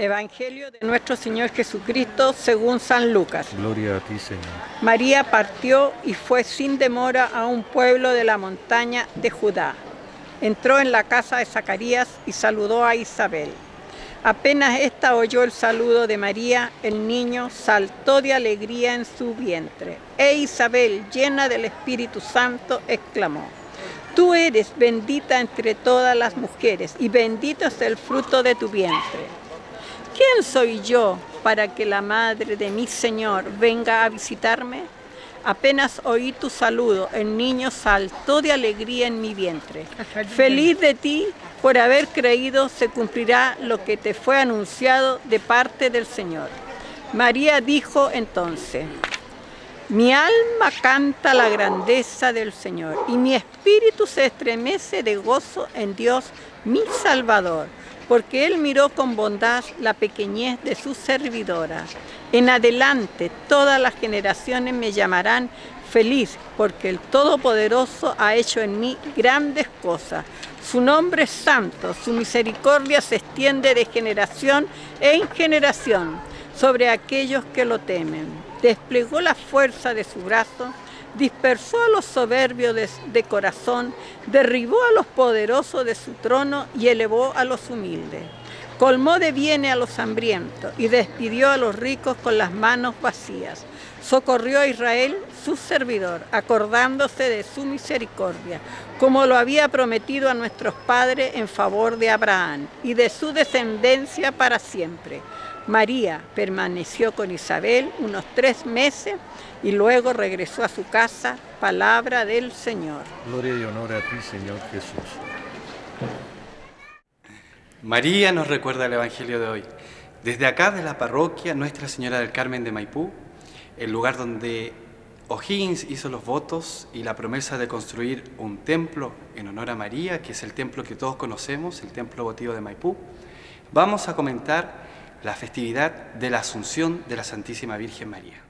Evangelio de nuestro Señor Jesucristo según San Lucas. Gloria a ti, Señor. María partió y fue sin demora a un pueblo de la montaña de Judá. Entró en la casa de Zacarías y saludó a Isabel. Apenas ésta oyó el saludo de María, el niño saltó de alegría en su vientre. E Isabel, llena del Espíritu Santo, exclamó, Tú eres bendita entre todas las mujeres y bendito es el fruto de tu vientre. ¿Quién soy yo para que la madre de mi Señor venga a visitarme? Apenas oí tu saludo, el niño saltó de alegría en mi vientre. Feliz de ti, por haber creído se cumplirá lo que te fue anunciado de parte del Señor. María dijo entonces, mi alma canta la grandeza del Señor y mi espíritu se estremece de gozo en Dios, mi Salvador porque él miró con bondad la pequeñez de su servidora. En adelante todas las generaciones me llamarán feliz, porque el Todopoderoso ha hecho en mí grandes cosas. Su nombre es santo, su misericordia se extiende de generación en generación sobre aquellos que lo temen. Desplegó la fuerza de su brazo dispersó a los soberbios de, corazón, derribó a los poderosos de su trono y elevó a los humildes. Colmó de bienes a los hambrientos y despidió a los ricos con las manos vacías. Socorrió a Israel, su servidor, acordándose de su misericordia, como lo había prometido a nuestros padres en favor de Abraham y de su descendencia para siempre. María permaneció con Isabel unos tres meses y luego regresó a su casa, palabra del Señor. Gloria y honor a ti, Señor Jesús. María nos recuerda el Evangelio de hoy. Desde acá de la parroquia Nuestra Señora del Carmen de Maipú, el lugar donde O'Higgins hizo los votos y la promesa de construir un templo en honor a María, que es el templo que todos conocemos, el templo votivo de Maipú, vamos a comentar la festividad de la Asunción de la Santísima Virgen María.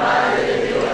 Madre del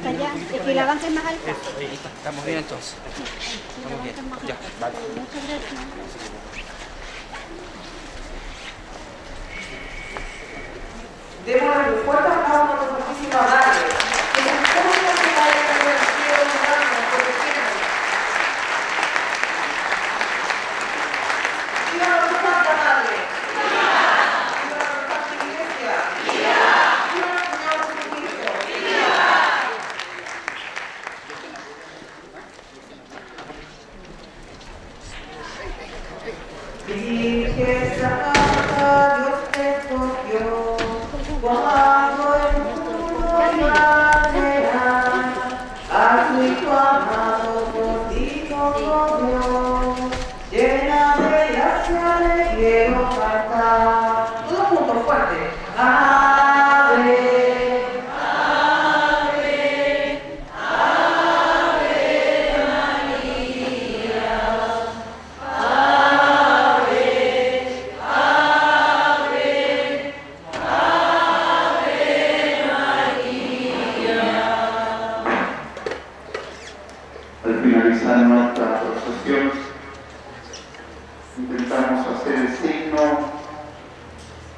que la banca es más alta. Estamos bien entonces. Estamos bien. Ya, vale. Muchas gracias. Démosle un fuerte aplauso a nuestra Santísima Madre,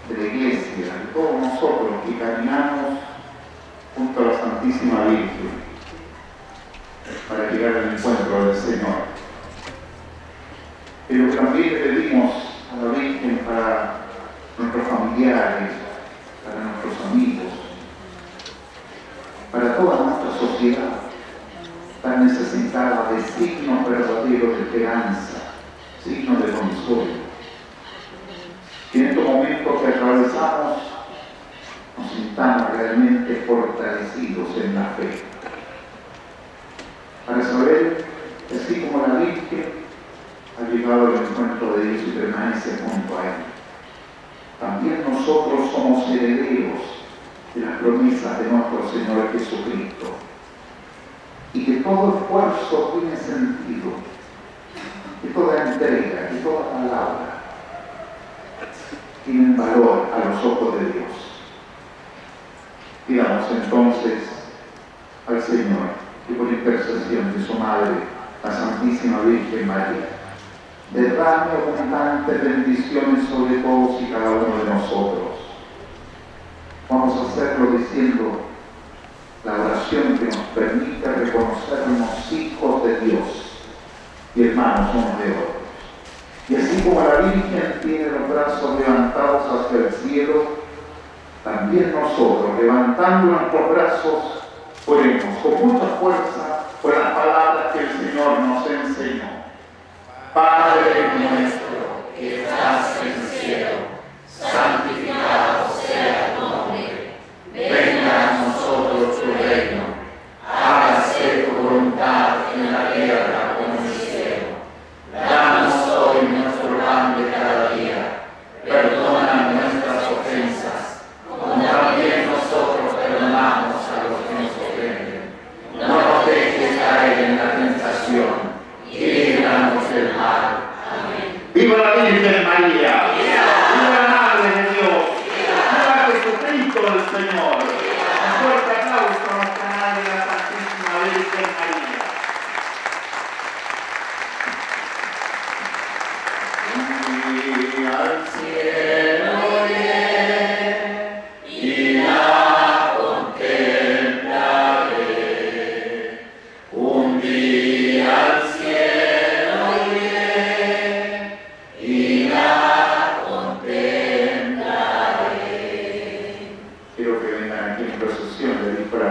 de la iglesia, de todos nosotros que caminamos junto a la Santísima Virgen para llegar al encuentro del Señor. Pero también le pedimos a la Virgen para nuestros familiares, para nuestros amigos, para toda nuestra sociedad tan necesitada de signos verdaderos de esperanza, signos de consuelo. Que en estos momentos que atravesamos nos sintamos realmente fortalecidos en la fe. Para saber así como la Virgen ha llegado al encuentro de Dios y permanece junto a Él, también nosotros somos herederos de las promesas de nuestro Señor Jesucristo y que todo esfuerzo tiene sentido, que toda entrega, que toda palabra tienen valor a los ojos de Dios. Pidamos entonces al Señor que por intercesión de su Madre, la Santísima Virgen María, derrame abundantes bendiciones sobre todos y cada uno de nosotros. Vamos a hacerlo diciendo la oración que nos permite reconocernos hijos de Dios y hermanos unos de otros. Así como la Virgen tiene los brazos levantados hacia el cielo, también nosotros, levantando nuestros brazos, oremos con mucha fuerza por las palabras que el Señor nos enseñó. Padre nuestro que estás en el cielo, santificado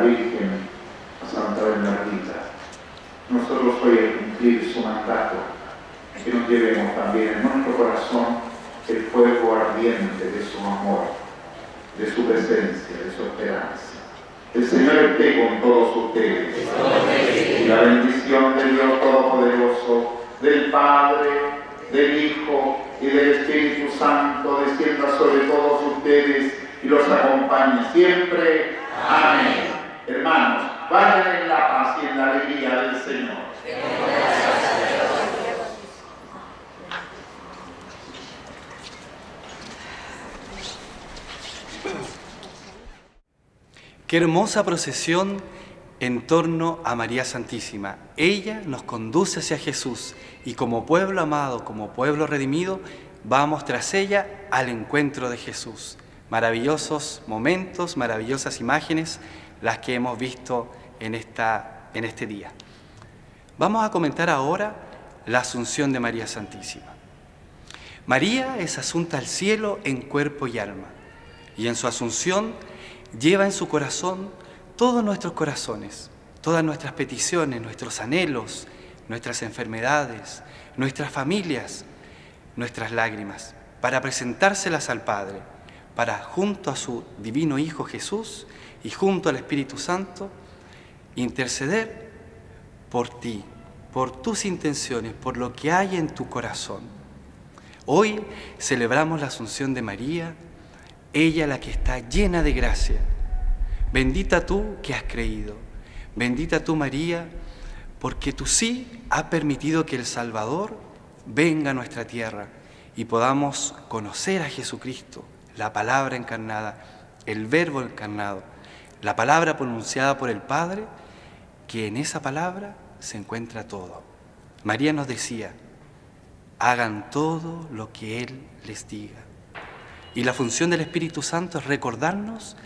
Virgen a Santa Bernardita. Nosotros hoy al cumplir su mandato, que nos llevemos también en nuestro corazón el fuego ardiente de su amor, de su presencia, de su esperanza. El Señor esté con todos ustedes. Y la bendición de Dios Todopoderoso, del Padre, del Hijo y del Espíritu Santo descienda sobre todos ustedes y los acompañe siempre. Amén. Hermanos, vayan en la paz y en la alegría del Señor. Qué hermosa procesión en torno a María Santísima. Ella nos conduce hacia Jesús y como pueblo amado, como pueblo redimido, vamos tras ella al encuentro de Jesús. Maravillosos momentos, maravillosas imágenes las que hemos visto en, esta, en este día. Vamos a comentar ahora la asunción de María Santísima. María es asunta al cielo en cuerpo y alma, y en su asunción lleva en su corazón todos nuestros corazones, todas nuestras peticiones, nuestros anhelos, nuestras enfermedades, nuestras familias, nuestras lágrimas, para presentárselas al Padre, para junto a su divino Hijo Jesús y junto al Espíritu Santo, interceder por ti, por tus intenciones, por lo que hay en tu corazón. Hoy celebramos la Asunción de María, ella la que está llena de gracia. Bendita tú que has creído, bendita tú María, porque tú sí has permitido que el Salvador venga a nuestra tierra y podamos conocer a Jesucristo, la palabra encarnada, el verbo encarnado, la palabra pronunciada por el Padre, que en esa palabra se encuentra todo. María nos decía, hagan todo lo que Él les diga. Y la función del Espíritu Santo es recordarnos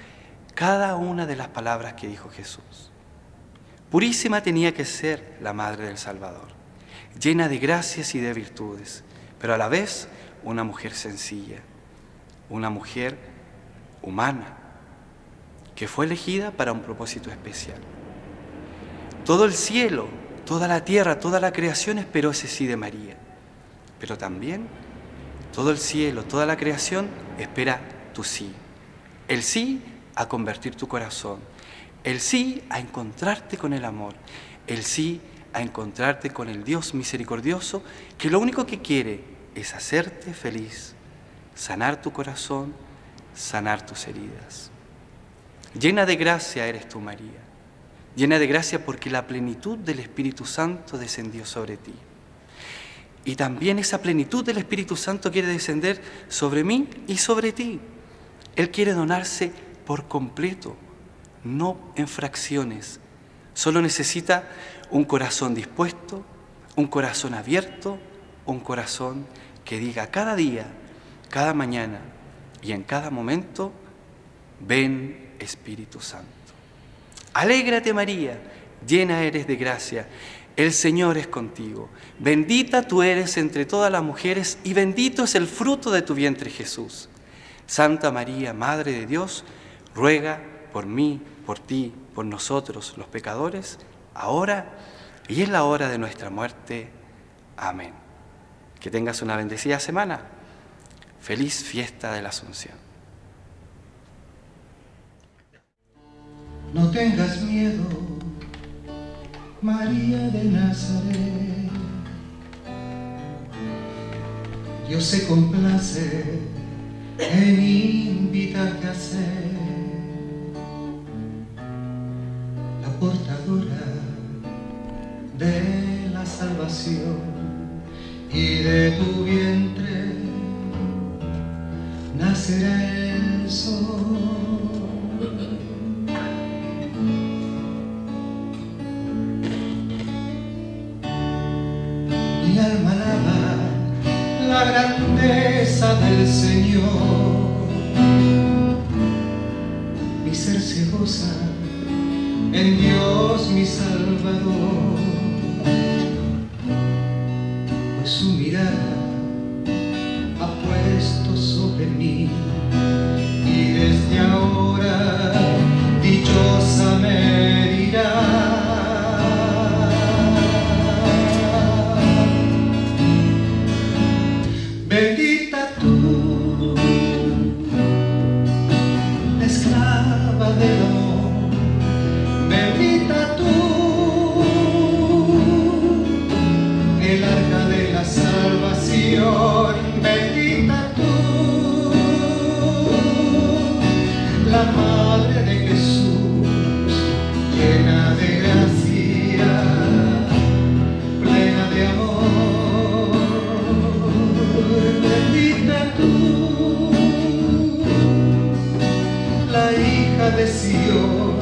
cada una de las palabras que dijo Jesús. Purísima tenía que ser la Madre del Salvador, llena de gracias y de virtudes, pero a la vez una mujer sencilla, una mujer humana, que fue elegida para un propósito especial. Todo el cielo, toda la tierra, toda la creación esperó ese sí de María, pero también todo el cielo, toda la creación espera tu sí. El sí a convertir tu corazón, el sí a encontrarte con el amor, el sí a encontrarte con el Dios misericordioso que lo único que quiere es hacerte feliz, sanar tu corazón, sanar tus heridas. Llena de gracia eres tú, María, llena de gracia porque la plenitud del Espíritu Santo descendió sobre ti. Y también esa plenitud del Espíritu Santo quiere descender sobre mí y sobre ti. Él quiere donarse por completo, no en fracciones. Solo necesita un corazón dispuesto, un corazón abierto, un corazón que diga cada día, cada mañana y en cada momento, ven Espíritu Santo. Alégrate María, llena eres de gracia, el Señor es contigo. Bendita tú eres entre todas las mujeres y bendito es el fruto de tu vientre Jesús. Santa María, Madre de Dios, ruega por mí, por ti, por nosotros los pecadores, ahora y en la hora de nuestra muerte. Amén. Que tengas una bendecida semana. Feliz fiesta de la Asunción. No tengas miedo, María de Nazaret. Dios se complace en invitarte a ser la portadora de la salvación y de tu vientre nacerá tú, la hija de Sion.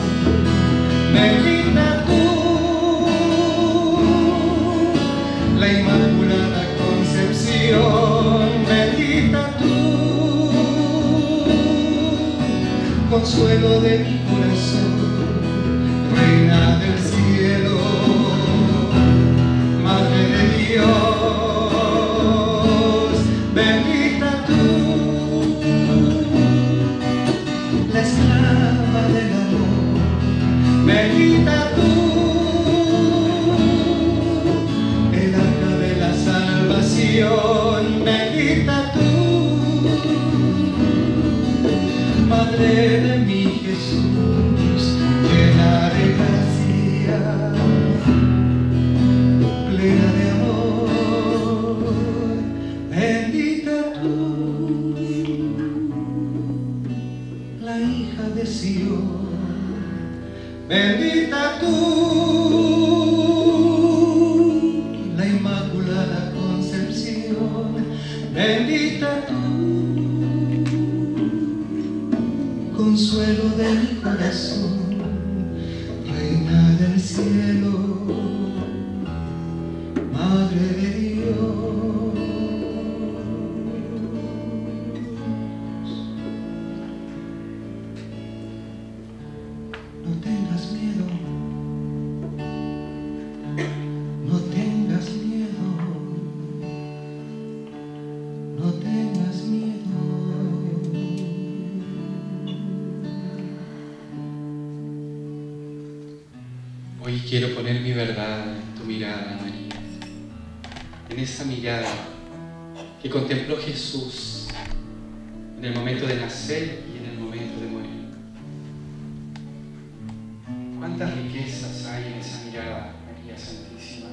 ¿Cuántas riquezas hay en esa mirada, María Santísima?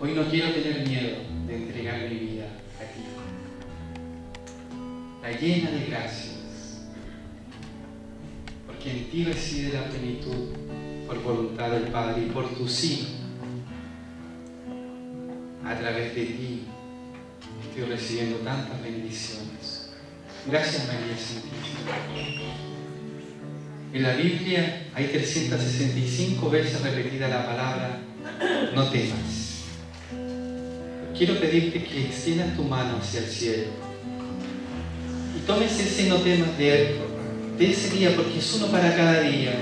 Hoy no quiero tener miedo de entregar mi vida a ti. La llena de gracias, porque en ti reside la plenitud por voluntad del Padre y por tu sí. A través de ti estoy recibiendo tantas bendiciones. Gracias María Santísima. En la Biblia hay 365 veces repetida la palabra no temas. Quiero pedirte que extiendas tu mano hacia el cielo y tomes ese no temas de, de ese día porque es uno para cada día.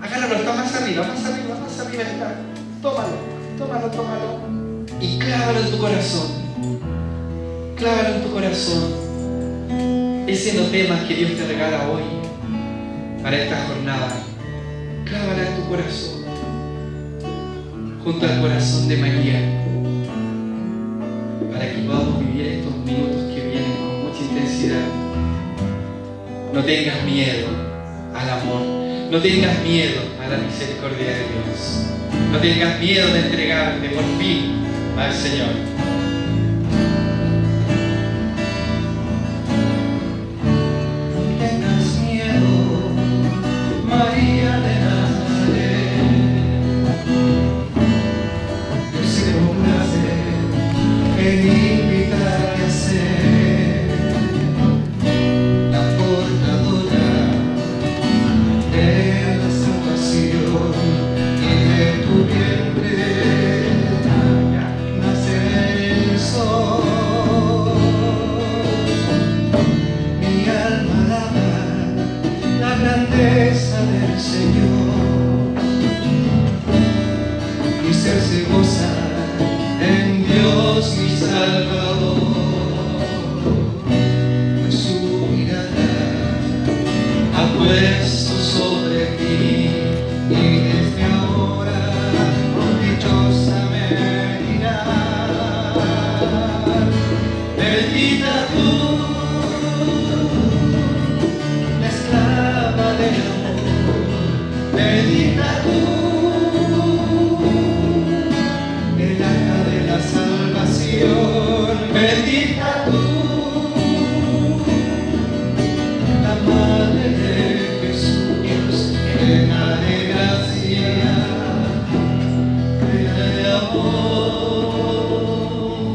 Agárralo, está más arriba, más arriba, más arriba está. Tómalo, tómalo, tómalo. Y clávalo en tu corazón. Clávalo en tu corazón. Ese no temas que Dios te regala hoy para esta jornada. Clávala en tu corazón. Junto al corazón de María. Para que podamos vivir estos minutos que vienen con mucha intensidad. No tengas miedo al amor. No tengas miedo a la misericordia de Dios. No tengas miedo de entregarte por fin al Señor.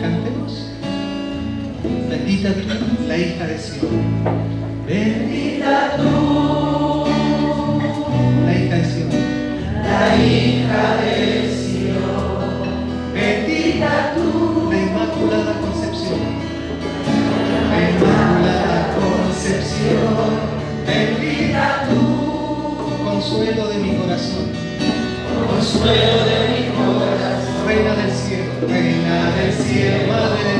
Cantemos. Bendita tú, la hija de Sion. Bendita tú, la hija de Sion. La hija de Sion. Bendita tú, la Inmaculada Concepción. La Inmaculada Concepción. Bendita tú, consuelo de mi corazón. Consuelo de mi corazón. Reina del cielo,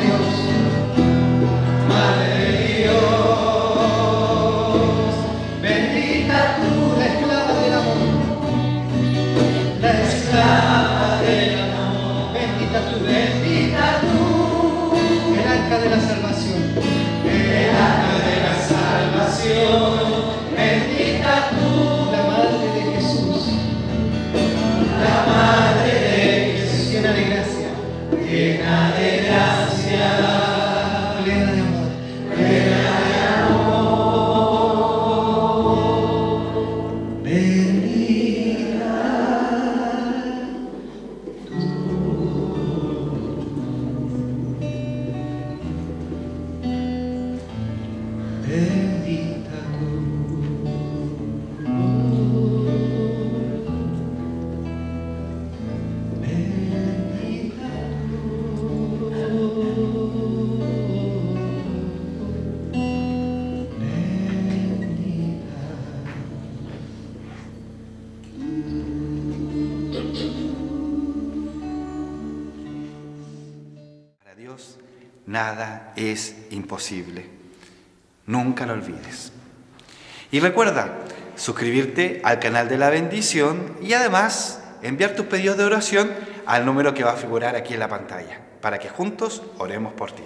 nada es imposible. Nunca lo olvides. Y recuerda suscribirte al canal de la bendición y además enviar tus pedidos de oración al número que va a figurar aquí en la pantalla para que juntos oremos por ti.